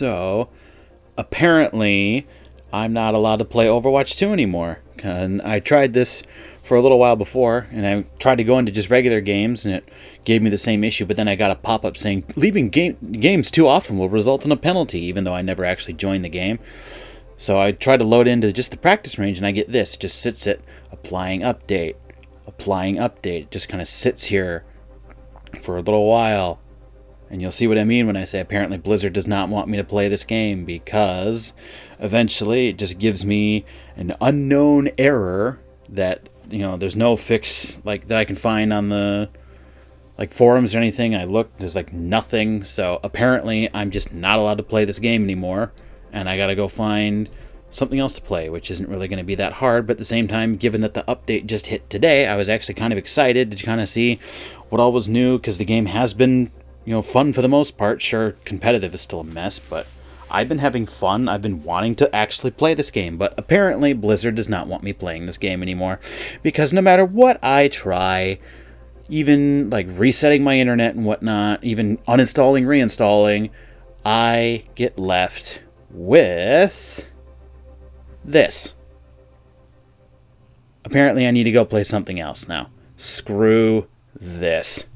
So, apparently, I'm not allowed to play Overwatch 2 anymore. And I tried this for a little while before, and I tried to go into just regular games, and it gave me the same issue. But then I got a pop up saying leaving game, games too often will result in a penalty, even though I never actually joined the game. So I tried to load into just the practice range, and I get this. It just sits it, applying update, applying update. It just kind of sits here for a little while. And you'll see what I mean when I say apparently Blizzard does not want me to play this game because eventually it just gives me an unknown error that, you know, there's no fix like that I can find on the like forums or anything. I looked, there's like nothing. So apparently I'm just not allowed to play this game anymore and I got to go find something else to play, which isn't really going to be that hard. But at the same time, given that the update just hit today, I was actually kind of excited to kind of see what all was new because the game has been, you know, fun for the most part. Sure, competitive is still a mess, but I've been having fun. I've been wanting to actually play this game, but apparently Blizzard does not want me playing this game anymore because no matter what I try, even like resetting my internet and whatnot, even uninstalling, reinstalling, I get left with this. Apparently, I need to go play something else now. Screw this.